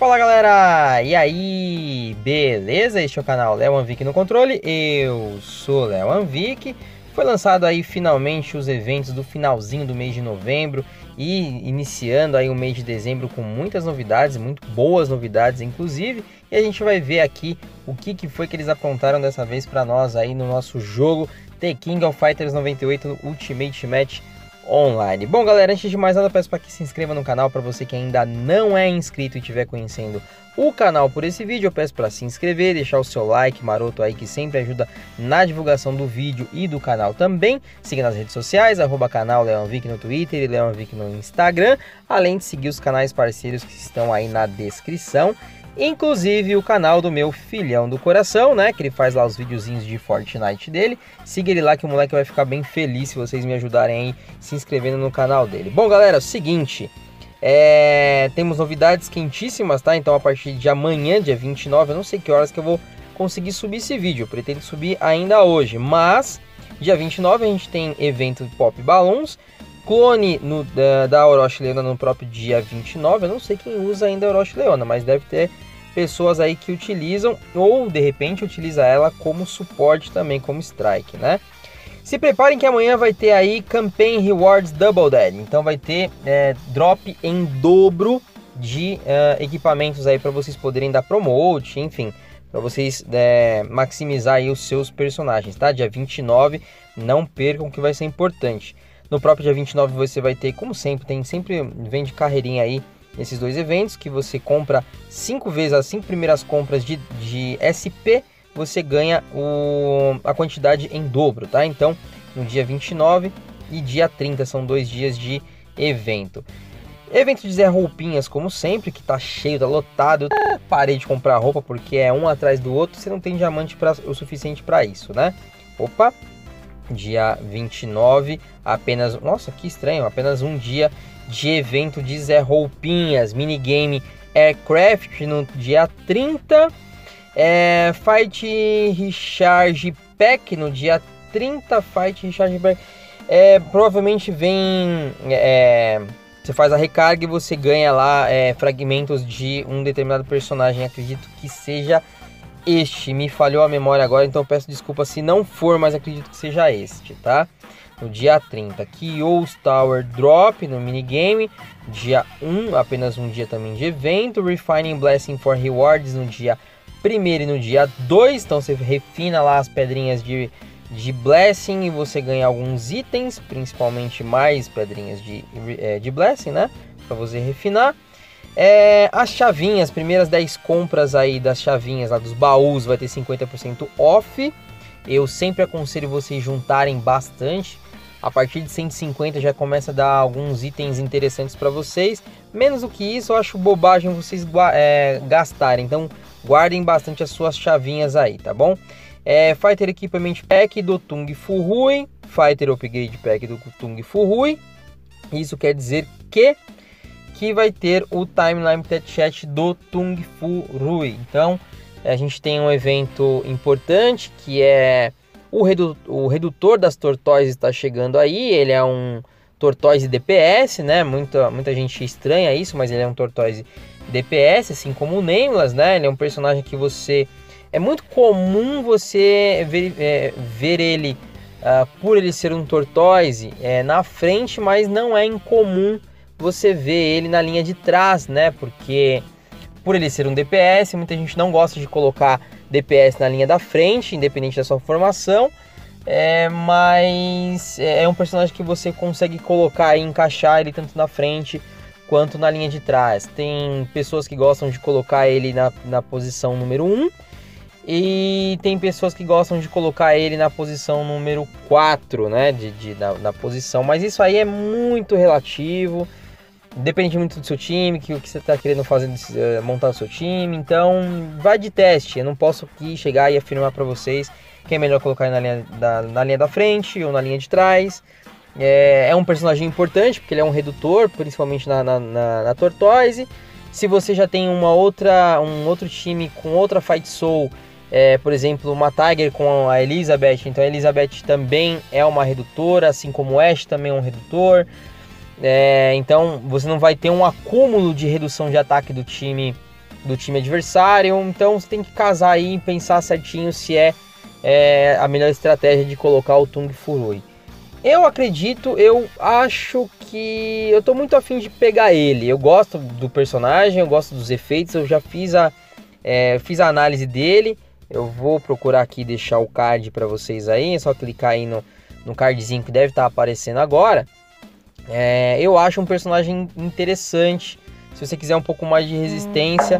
Fala galera, e aí, beleza? Este é o canal Léo Anvic no controle, eu sou Léo Anvic. Foi lançado aí finalmente os eventos do finalzinho do mês de novembro e iniciando aí o mês de dezembro com muitas novidades, muito boas novidades inclusive. E a gente vai ver aqui o que, que foi que eles aprontaram dessa vez para nós aí no nosso jogo The King of Fighters 98 Ultimate Match online. Bom, galera, antes de mais nada, peço para que se inscreva no canal para você que ainda não é inscrito e estiver conhecendo o canal por esse vídeo. Eu peço para se inscrever, deixar o seu like maroto aí que sempre ajuda na divulgação do vídeo e do canal também. Siga nas redes sociais, arroba canal Leonvic no Twitter e Leonvic no Instagram, além de seguir os canais parceiros que estão aí na descrição. Inclusive o canal do meu filhão do coração, né? Que ele faz lá os videozinhos de Fortnite dele. Siga ele lá que o moleque vai ficar bem feliz se vocês me ajudarem aí se inscrevendo no canal dele. Bom, galera, é o seguinte. É... Temos novidades quentíssimas, tá? Então a partir de amanhã, dia 29, eu não sei que horas que eu vou conseguir subir esse vídeo. Eu pretendo subir ainda hoje, mas dia 29 a gente tem evento Pop Balloons clone no, da, da Orochi Leona no próprio dia 29. Eu não sei quem usa ainda a Orochi Leona, mas deve ter pessoas aí que utilizam ou de repente utiliza ela como suporte também, como strike, né? Se preparem que amanhã vai ter aí Campaign Rewards Double Dead. Então vai ter é, drop em dobro de uh, equipamentos aí para vocês poderem dar promote, enfim, para vocês é, maximizar aí os seus personagens, tá? Dia 29, não percam que vai ser importante. No próprio dia 29 você vai ter, como sempre, tem sempre vende carreirinha aí nesses dois eventos, que você compra cinco vezes as cinco primeiras compras de, de SP, você ganha o, a quantidade em dobro, tá? Então, no dia 29 e dia 30 são dois dias de evento. Evento de Zé Roupinhas, como sempre, que tá cheio, tá lotado. Eu parei de comprar roupa porque é um atrás do outro, você não tem diamante pra, o suficiente para isso, né? Opa, dia 29, apenas, nossa, que estranho, apenas um dia de evento de Zé Roupinhas, minigame Aircraft no dia 30, é, Fight Recharge Pack no dia 30, Fight Recharge Pack, é, provavelmente vem, é, você faz a recarga e você ganha lá é, fragmentos de um determinado personagem, acredito que seja este. Me falhou a memória agora, então peço desculpa se não for, mas acredito que seja este, tá? No dia 30, Kyo's Tower Drop no minigame. Dia 1, apenas um dia também de evento. Refining Blessing for Rewards no dia 1 e no dia 2. Então você refina lá as pedrinhas de, de Blessing e você ganha alguns itens, principalmente mais pedrinhas de, é, de Blessing, né? Para você refinar. É, as chavinhas, as primeiras 10 compras aí das chavinhas lá dos baús vai ter 50% off. Eu sempre aconselho vocês juntarem bastante. A partir de 150 já começa a dar alguns itens interessantes para vocês. Menos do que isso, eu acho bobagem vocês é, gastarem. Então guardem bastante as suas chavinhas aí, tá bom? É, Fighter Equipment Pack do Tung Fu Fighter Upgrade Pack do Tung Fu Isso quer dizer que que vai ter o Timeline Chat do Tung Fu Rui. Então, a gente tem um evento importante que é o, redu o redutor das tortóises está chegando aí. Ele é um tortoise DPS, né? Muita, muita gente estranha isso, mas ele é um tortoise DPS, assim como o Nameless, né? Ele é um personagem que você é muito comum você ver, é, ver ele uh, por ele ser um tortoise é, na frente, mas não é incomum você vê ele na linha de trás, né? Porque por ele ser um DPS, muita gente não gosta de colocar DPS na linha da frente, independente da sua formação. É, mas é um personagem que você consegue colocar e encaixar ele tanto na frente quanto na linha de trás. Tem pessoas que gostam de colocar ele na, na posição número 1 e tem pessoas que gostam de colocar ele na posição número 4, né? De, de na, na posição, mas isso aí é muito relativo depende muito do seu time, que o que você está querendo fazer, uh, montar o seu time. Então, vai de teste. Eu não posso aqui chegar e afirmar para vocês que é melhor colocar na linha da, na linha da frente ou na linha de trás. É, é um personagem importante porque ele é um redutor, principalmente na, na, na, na Tortoise. Se você já tem uma outra, um outro time com outra Fight Soul, é, por exemplo, uma Tiger com a Elizabeth, então a Elizabeth também é uma redutora, assim como o Ash também é um redutor. É, então você não vai ter um acúmulo de redução de ataque do time do time adversário. Então você tem que casar aí e pensar certinho se é, é, a melhor estratégia de colocar o Tung Furui. Eu acredito, eu acho que eu tô muito afim de pegar ele. Eu gosto do personagem, eu gosto dos efeitos, eu já fiz a, é, fiz a análise dele. Eu vou procurar aqui deixar o card para vocês aí, é só clicar aí no, no cardzinho que deve estar tá aparecendo agora. É, eu acho um personagem interessante. Se você quiser um pouco mais de resistência,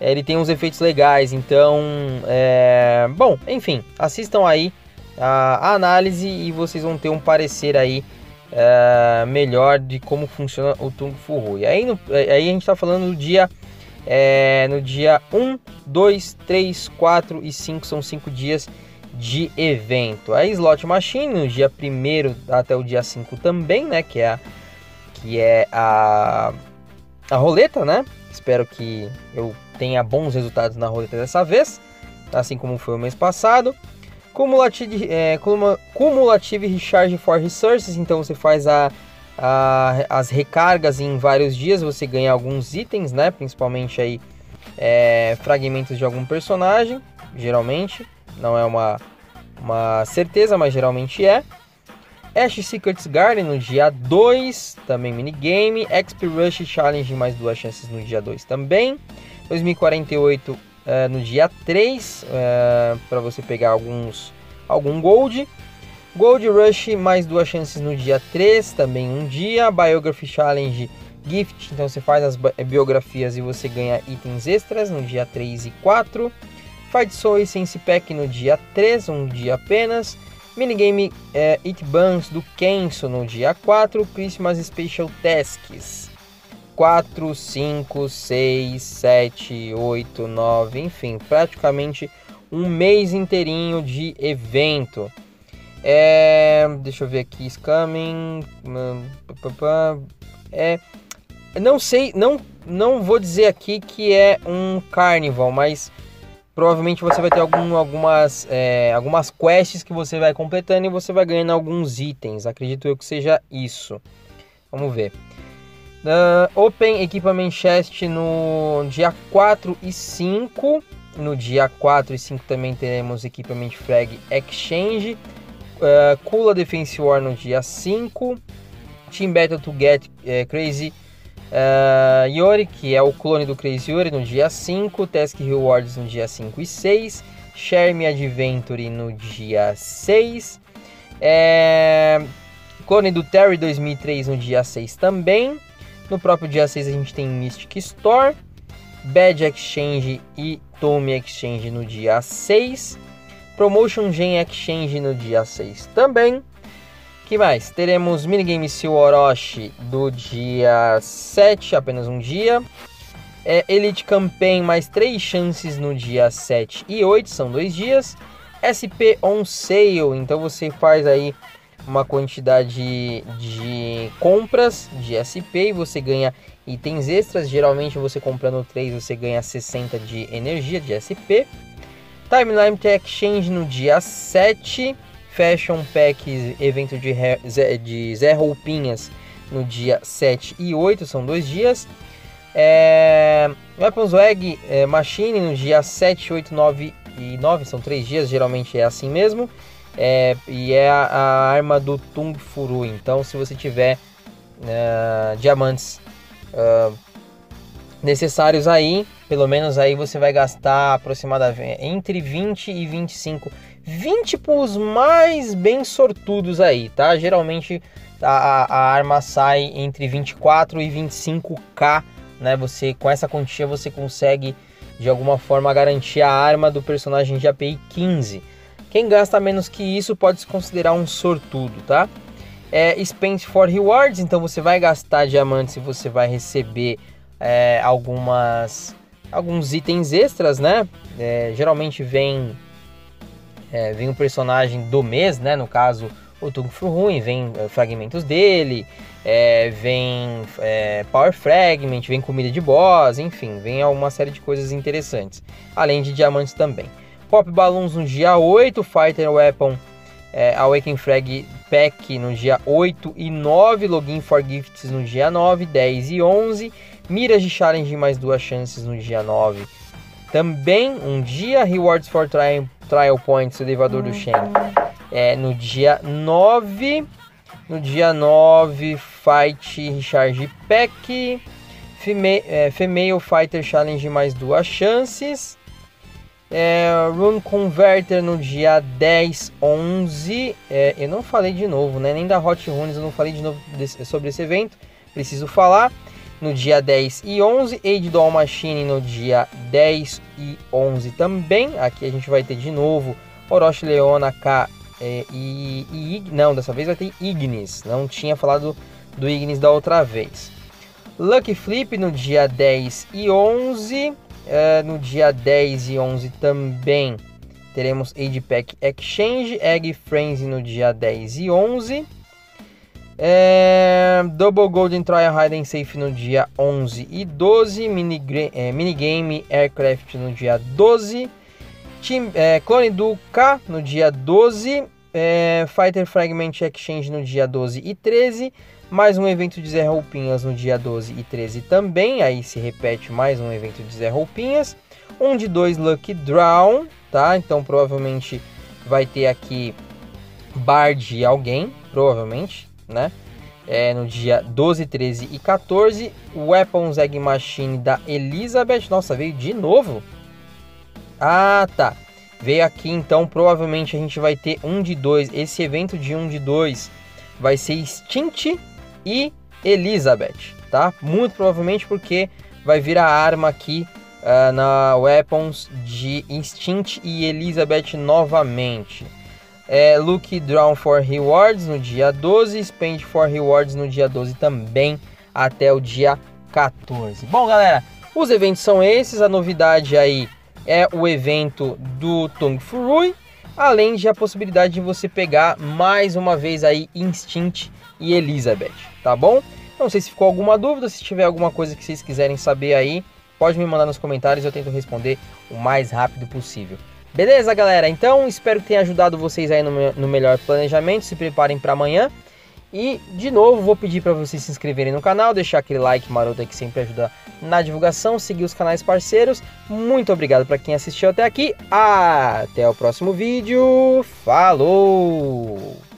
é, ele tem uns efeitos legais. Então, é, bom, enfim, assistam aí a, análise e vocês vão ter um parecer aí é, melhor de como funciona o Tung Fu Hui. Aí, no, aí a gente está falando do dia é, no dia 1, 2, 3, 4 e 5 são 5 dias de evento. A Slot Machine no dia 1 até o dia 5 também, né, que é a, que é a, a roleta, né? Espero que eu tenha bons resultados na roleta dessa vez, assim como foi o mês passado. Cumulative, é, cumulative Recharge for Resources, então você faz a, a, as recargas em vários dias, você ganha alguns itens, né? Principalmente aí é, fragmentos de algum personagem, geralmente. Não é uma, uma certeza, mas geralmente é. Ash Secrets Garden no dia 2, também minigame. XP Rush Challenge, mais duas chances no dia 2 também. 2048 uh, no dia 3, uh, para você pegar alguns algum gold. Gold Rush, mais duas chances no dia 3, também um dia. Biography Challenge Gift, então você faz as biografias e você ganha itens extras no dia 3 e 4. Fight Soul Sense Pack no dia 3, um dia apenas. Minigame é, It Buns do Kenso no dia 4. Christmas Special Tasks 4, 5, 6, 7, 8, 9, enfim, praticamente um mês inteirinho de evento. É, deixa eu ver aqui, Scamming. Hum, é, não sei, não, não vou dizer aqui que é um carnival, mas provavelmente você vai ter algum, algumas, é, algumas quests que você vai completando e você vai ganhando alguns itens. Acredito eu que seja isso. Vamos ver. Uh, Open Equipment Chest no dia 4 e 5. No dia 4 e 5 também teremos Equipment Frag Exchange. Uh, Defense War no dia 5. Team Battle to Get uh, Crazy Uh, Yori, que é o clone do Crazy Yori, no dia 5. Task Rewards no dia 5 e 6. Share Me Adventure no dia 6. É, clone do Terry 2003 no dia 6 também. No próprio dia 6 a gente tem Mystic Store. Bad Exchange e Tome Exchange no dia 6. Promotion Gen Exchange no dia 6 também que mais? Teremos minigame Sil Orochi do dia 7, apenas um dia. É, Elite Campaign, mais 3 chances no dia 7 e 8, são dois dias. SP On Sale, então você faz aí uma quantidade de compras de SP e você ganha itens extras. Geralmente você comprando 3 você ganha 60 de energia de SP. Timeline Exchange no dia 7 Fashion Pack evento de, de Zé Roupinhas no dia 7 e 8, são dois dias. É, Weapons Wag é, Machine no dia 7, 8, 9 e 9, são três dias, geralmente é assim mesmo. É, e é a, a, arma do Tung Furu. Então, se você tiver uh, diamantes uh, necessários aí, pelo menos aí você vai gastar aproximadamente entre 20 e 25 20 pros mais bem sortudos aí, tá? Geralmente a, a arma sai entre 24 e 25k, né? Você com essa quantia você consegue de alguma forma garantir a arma do personagem de API 15. Quem gasta menos que isso pode se considerar um sortudo, tá? É, spend for rewards, então você vai gastar diamantes e você vai receber é, algumas alguns itens extras, né? É, geralmente vem é, vem o personagem do mês, né? No caso, o Tung Fu Ruim, vem é, fragmentos dele, é, vem é, Power Fragment, vem comida de boss, enfim, vem uma série de coisas interessantes. Além de diamantes também. Pop Balloons no dia 8, Fighter Weapon é, Awaken Frag Pack no dia 8 e 9, Login for Gifts no dia 9, 10 e 11, Miras de Challenge mais duas chances no dia 9. Também um dia Rewards for Trial, trial Points, o elevador do Shen. É, no dia 9. No dia 9, Fight Recharge Pack. Female, é, Female Fighter Challenge mais duas chances. É, Rune Converter no dia 10, 11. É, eu não falei de novo, né? Nem da Hot Runes eu não falei de novo desse, sobre esse evento. Preciso falar. No dia 10 e 11. Age Doll Machine no dia 10 e 11 também. Aqui a gente vai ter de novo Orochi Leona K é, e, e, Não, dessa vez vai ter Ignis. Não tinha falado do Ignis da outra vez. Lucky Flip no dia 10 e 11. É, no dia 10 e 11 também teremos Age Pack Exchange, Egg Frenzy no dia 10 e 11. É, Double Golden Trial Hide and Safe no dia 11 e 12. Mini, é, minigame Aircraft no dia 12. Team, é, Clone do K no dia 12. É, Fighter Fragment Exchange no dia 12 e 13. Mais um evento de Zé Roupinhas no dia 12 e 13 também. Aí se repete mais um evento de Zé Roupinhas. Um de dois Lucky Draw, tá? Então provavelmente vai ter aqui Bard e alguém, provavelmente, né? É, no dia 12, 13 e 14. Weapons Egg Machine da Elizabeth. Nossa, veio de novo? Ah, tá. Veio aqui, então provavelmente a gente vai ter um de dois. Esse evento de um de dois vai ser Stint e Elizabeth, tá? Muito provavelmente porque vai vir a arma aqui uh, na Weapons de Instinct e Elizabeth novamente. É, Look Drawn for Rewards no dia 12, Spend for Rewards no dia 12 também, até o dia 14. Bom, galera, os eventos são esses, a novidade aí é o evento do Tung Furui, além de a possibilidade de você pegar mais uma vez aí Instinct e Elizabeth, tá bom? Não sei se ficou alguma dúvida, se tiver alguma coisa que vocês quiserem saber aí, pode me mandar nos comentários, eu tento responder o mais rápido possível. Beleza, galera? Então, espero que tenha ajudado vocês aí no, no melhor planejamento. Se preparem para amanhã. E, de novo, vou pedir para vocês se inscreverem no canal, deixar aquele like maroto que sempre ajuda na divulgação, seguir os canais parceiros. Muito obrigado para quem assistiu até aqui. Até o próximo vídeo. Falou!